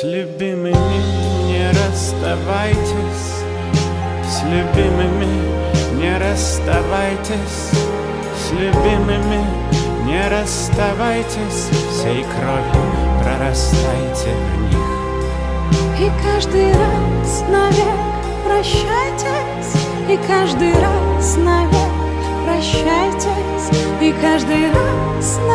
С любимыми не расставайтесь. С любимыми не расставайтесь. С любимыми не расставайтесь. Всей кровью прорастайте в них. И каждый раз навек прощайтесь. И каждый раз навек прощайтесь. И каждый раз навек